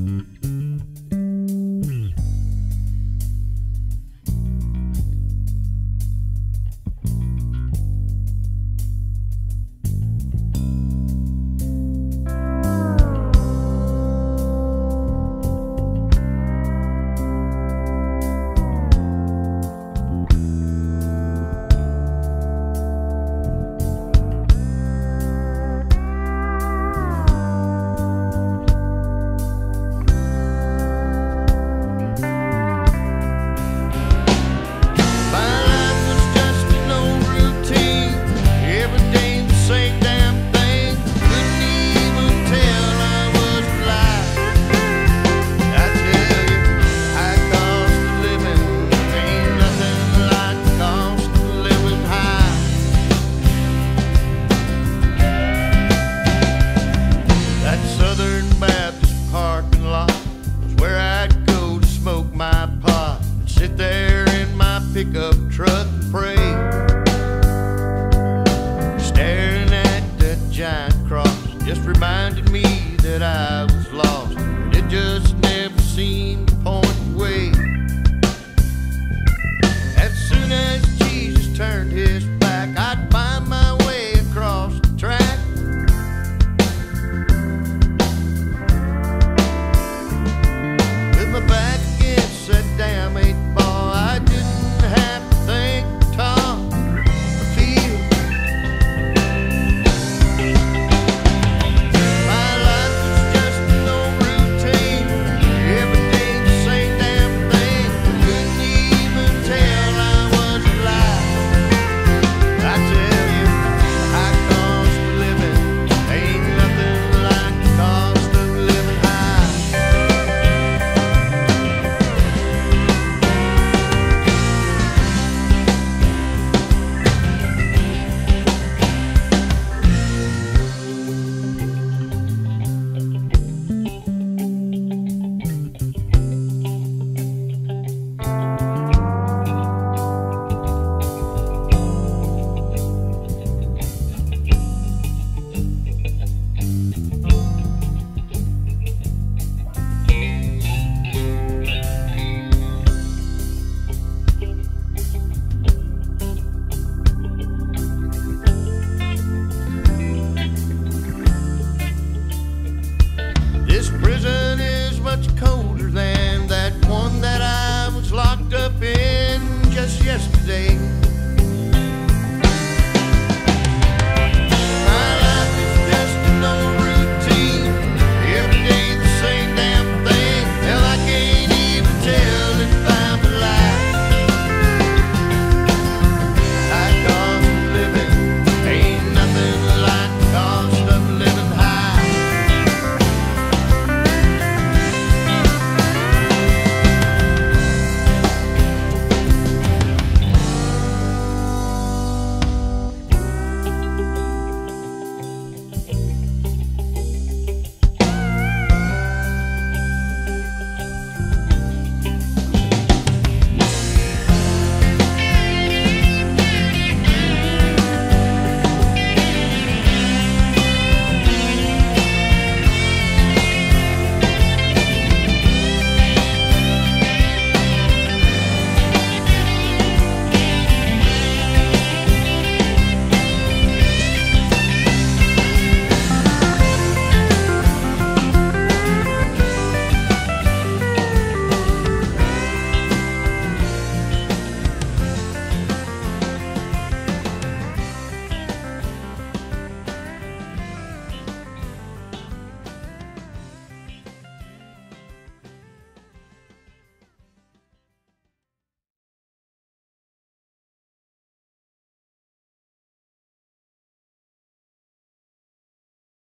Mm-hmm. than that one that I was locked up in just yesterday.